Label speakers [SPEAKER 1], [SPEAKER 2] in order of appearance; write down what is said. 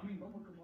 [SPEAKER 1] I mean, what would